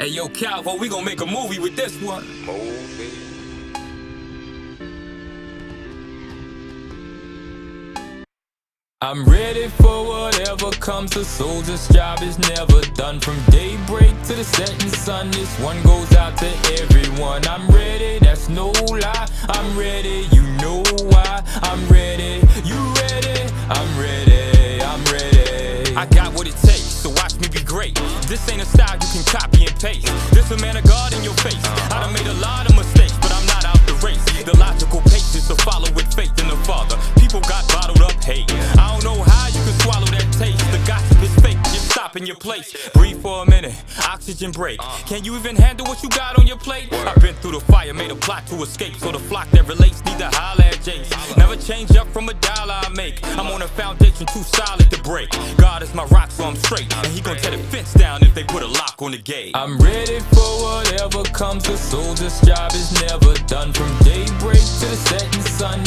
Hey yo, Calvo, we gonna make a movie with this one. Movie. I'm ready for whatever comes. The soldier's job is never done. From daybreak to the setting sun, this one goes out to everyone. I'm ready, that's no lie. I'm ready, you know why. I'm ready, you ready? I'm ready, I'm ready. I got what it takes, so watch me be great. This ain't a style you can copy and paste. This a man of God in your face. I done made a lot of mistakes, but I'm not out the race. The logical pace is to follow with faith in the Father. In your place. Breathe for a minute. Oxygen break. Can you even handle what you got on your plate? I've been through the fire, made a plot to escape. So the flock that relates need to holler at Jace. Never change up from a dollar I make. I'm on a foundation too solid to break. God is my rock, so I'm straight. And he gon' tear the fence down if they put a lock on the gate. I'm ready for whatever comes. The soldier's job is never done. From daybreak to the setting sun,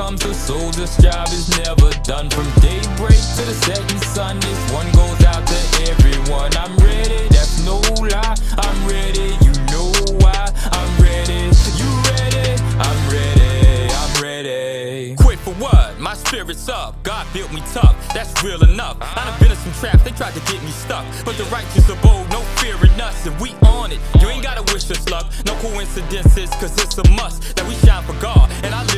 comes. The soldier's job is never done. From daybreak to the setting sun, this one goes out to everyone. I'm ready, that's no lie. I'm ready, you know why. I'm ready, you ready? I'm ready, I'm ready. Quit for what? My spirit's up. God built me tough. That's real enough. I done been in some traps. They tried to get me stuck, but the righteous are bold. No fear in us, and we on it. You ain't gotta wish us luck. No coincidences, cause it's a must that we shine for God. And I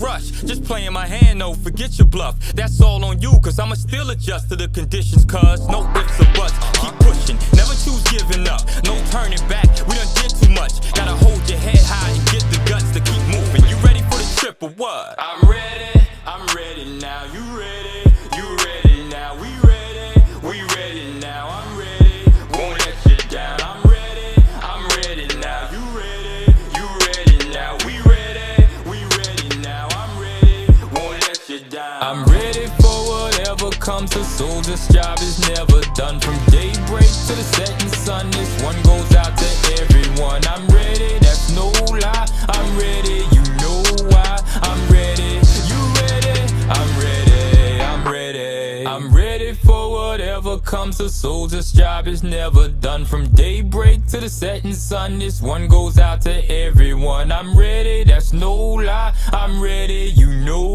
rush. Just playing my hand, no, forget your bluff. That's all on you, cause I'ma still adjust to the conditions, cuz no ifs or buts. Keep pushing, never choose giving up. No turning back, we done did too much. Gotta hold your head high and get the guts to keep moving. You ready for the trip or what? Comes. a soldier's job is never done. From daybreak to the setting sun, this one goes out to everyone. I'm ready. That's no lie. I'm ready. You know why. I'm ready. You ready? I'm ready. I'm ready. I'm ready for whatever comes. a soldier's job is never done. From daybreak to the setting sun, this one goes out to everyone. I'm ready. That's no lie. I'm ready. You know